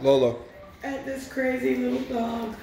Lola. At this crazy little dog.